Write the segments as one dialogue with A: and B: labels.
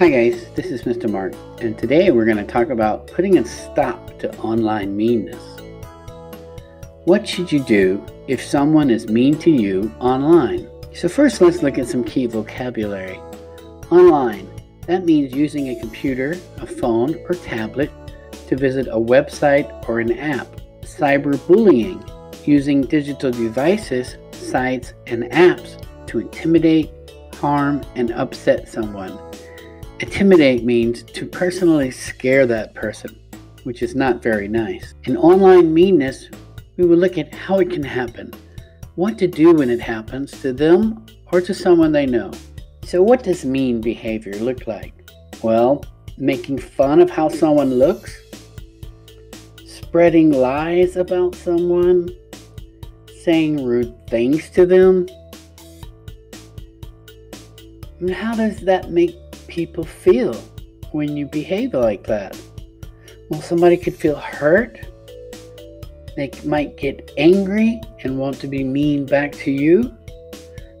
A: Hi guys, this is Mr. Mark, and today we're going to talk about putting a stop to online meanness. What should you do if someone is mean to you online? So first let's look at some key vocabulary. Online, that means using a computer, a phone, or tablet to visit a website or an app. Cyberbullying, using digital devices, sites, and apps to intimidate, harm, and upset someone Intimidate means to personally scare that person, which is not very nice. In online meanness, we will look at how it can happen, what to do when it happens to them or to someone they know. So, what does mean behavior look like? Well, making fun of how someone looks, spreading lies about someone, saying rude things to them. And how does that make people feel when you behave like that? Well, somebody could feel hurt. They might get angry and want to be mean back to you.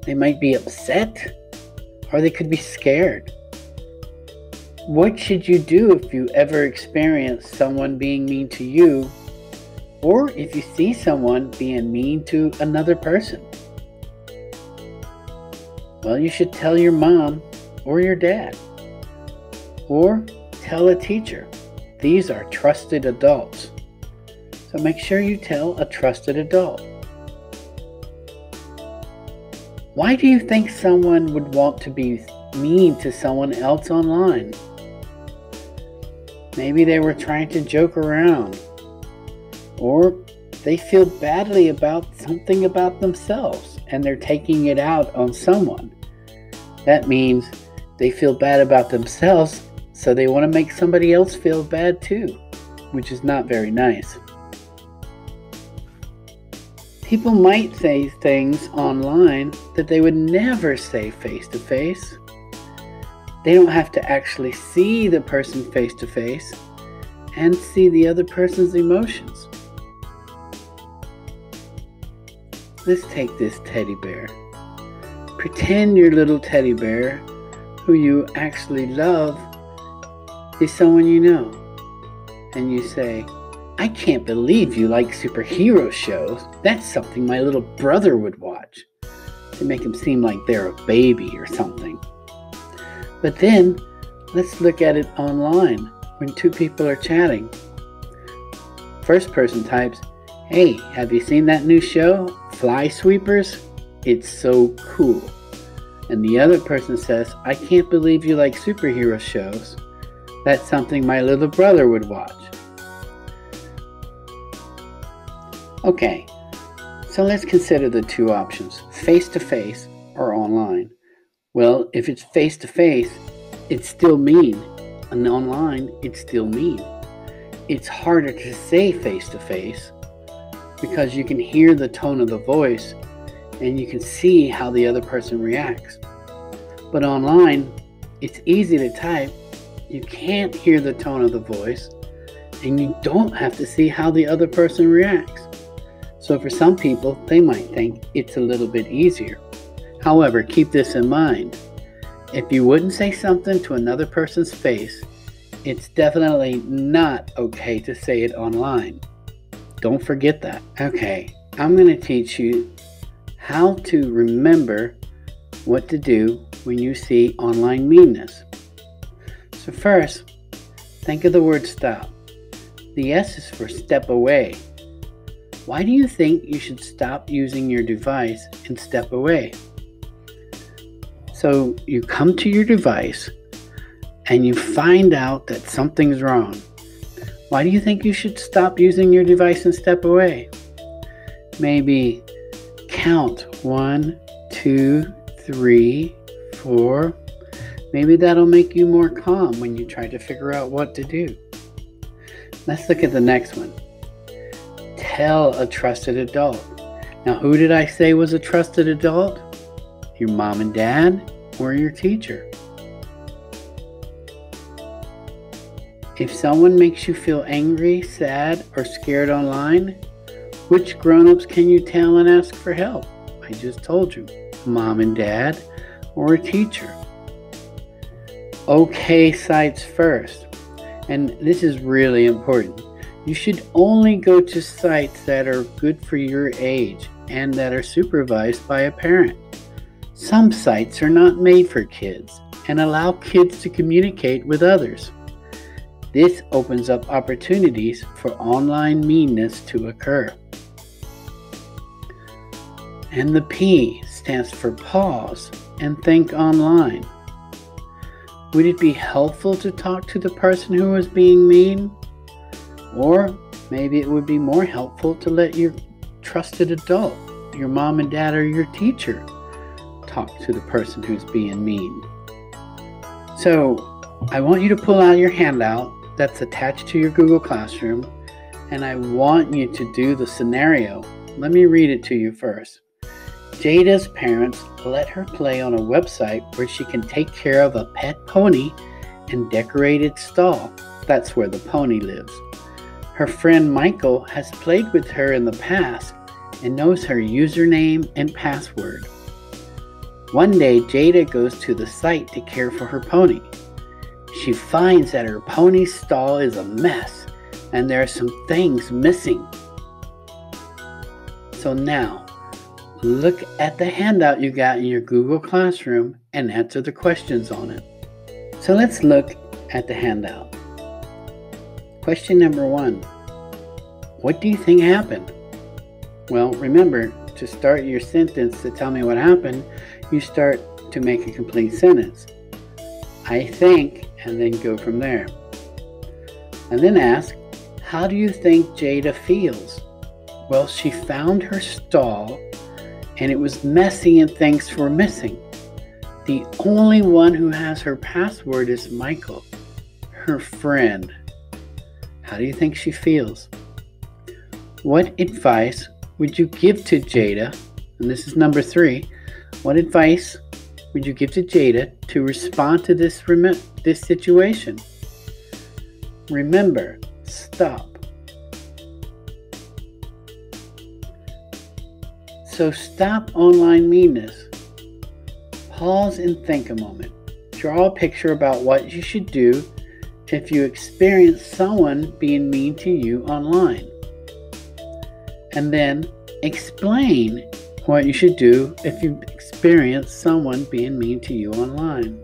A: They might be upset or they could be scared. What should you do if you ever experience someone being mean to you or if you see someone being mean to another person? Well, you should tell your mom or your dad. Or tell a teacher. These are trusted adults. So make sure you tell a trusted adult. Why do you think someone would want to be mean to someone else online? Maybe they were trying to joke around. Or they feel badly about something about themselves and they're taking it out on someone. That means they feel bad about themselves, so they want to make somebody else feel bad too, which is not very nice. People might say things online that they would never say face to face. They don't have to actually see the person face to face and see the other person's emotions. Let's take this teddy bear. Pretend your little teddy bear, who you actually love, is someone you know. And you say, I can't believe you like superhero shows. That's something my little brother would watch. To make him seem like they're a baby or something. But then, let's look at it online when two people are chatting. First person types, Hey, have you seen that new show, Fly Sweepers? It's so cool. And the other person says, I can't believe you like superhero shows. That's something my little brother would watch. Okay, so let's consider the two options face to face or online. Well, if it's face to face, it's still mean, and online, it's still mean. It's harder to say face to face because you can hear the tone of the voice and you can see how the other person reacts. But online, it's easy to type. You can't hear the tone of the voice, and you don't have to see how the other person reacts. So, for some people, they might think it's a little bit easier. However, keep this in mind. If you wouldn't say something to another person's face, it's definitely not okay to say it online. Don't forget that. Okay, I'm going to teach you how to remember what to do when you see online meanness. So, first, think of the word stop. The S is for step away. Why do you think you should stop using your device and step away? So, you come to your device and you find out that something's wrong. Why do you think you should stop using your device and step away? Maybe count one, two, three, four. Maybe that'll make you more calm when you try to figure out what to do. Let's look at the next one. Tell a trusted adult. Now, who did I say was a trusted adult? Your mom and dad or your teacher? If someone makes you feel angry, sad, or scared online, which grown-ups can you tell and ask for help? I just told you. Mom and dad or a teacher. okay sites first. And this is really important. You should only go to sites that are good for your age and that are supervised by a parent. Some sites are not made for kids and allow kids to communicate with others. This opens up opportunities for online meanness to occur. And the P stands for pause and think online. Would it be helpful to talk to the person who is being mean? Or maybe it would be more helpful to let your trusted adult, your mom and dad, or your teacher talk to the person who's being mean. So, I want you to pull out your handout that's attached to your Google Classroom, and I want you to do the scenario. Let me read it to you first. Jada's parents let her play on a website where she can take care of a pet pony and decorate its stall. That's where the pony lives. Her friend Michael has played with her in the past and knows her username and password. One day, Jada goes to the site to care for her pony. She finds that her pony's stall is a mess and there are some things missing. So now, look at the handout you got in your Google Classroom and answer the questions on it. So let's look at the handout. Question number one What do you think happened? Well, remember to start your sentence to tell me what happened, you start to make a complete sentence. I think, and then go from there. And then ask, How do you think Jada feels? Well, she found her stall and it was messy and things were missing. The only one who has her password is Michael, her friend. How do you think she feels? What advice would you give to Jada? And this is number three. What advice would you give to Jada to respond to this rem- this situation? Remember, stop. So stop online meanness. Pause and think a moment. Draw a picture about what you should do if you experience someone being mean to you online. And then explain what you should do if you experience someone being mean to you online.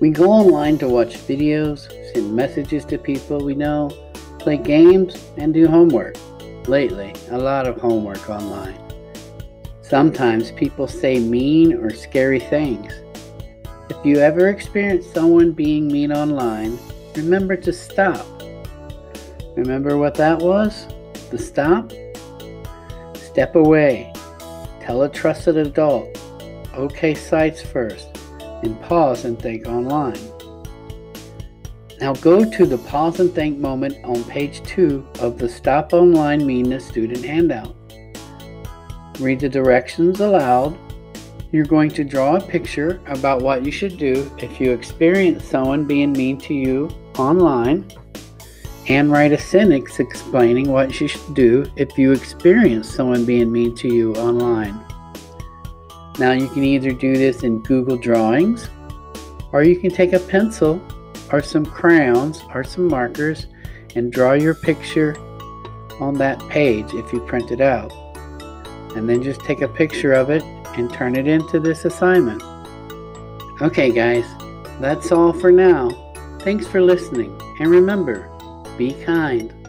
A: We go online to watch videos, send messages to people we know, play games, and do homework. Lately, a lot of homework online. Sometimes people say mean or scary things. If you ever experience someone being mean online, remember to stop. Remember what that was? The stop? Step away. Tell a trusted adult. Okay sites first. And pause and think online. Now go to the pause and think moment on page 2 of the Stop Online Meanness student handout. Read the directions aloud you're going to draw a picture about what you should do if you experience someone being mean to you online and write a sentence explaining what you should do if you experience someone being mean to you online. Now you can either do this in Google Drawings or you can take a pencil or some crayons or some markers and draw your picture on that page if you print it out. And then just take a picture of it and turn it into this assignment. Okay, guys, that's all for now. Thanks for listening, and remember, be kind.